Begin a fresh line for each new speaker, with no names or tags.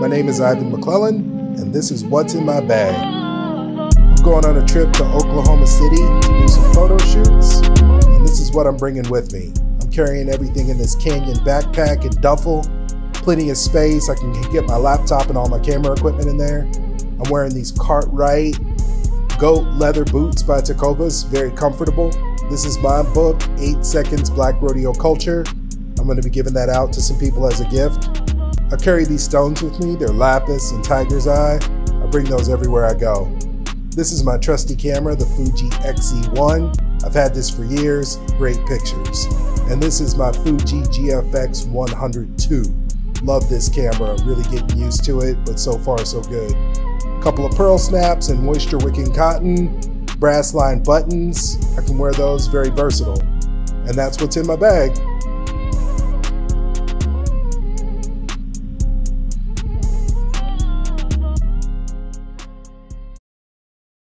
My name is Ivan McClellan, and this is What's in My Bag. I'm going on a trip to Oklahoma City to do some photo shoots, and this is what I'm bringing with me. I'm carrying everything in this Canyon backpack and duffel, plenty of space. I can get my laptop and all my camera equipment in there. I'm wearing these Cartwright goat leather boots by Tecovas, very comfortable. This is my book, 8 Seconds Black Rodeo Culture. I'm going to be giving that out to some people as a gift. I carry these stones with me. They're lapis and tiger's eye. I bring those everywhere I go. This is my trusty camera, the Fuji X-E1. I've had this for years, great pictures. And this is my Fuji GFX 102. Love this camera, really getting used to it, but so far so good. A couple of pearl snaps and moisture wicking cotton, brass line buttons. I can wear those, very versatile. And that's what's in my bag.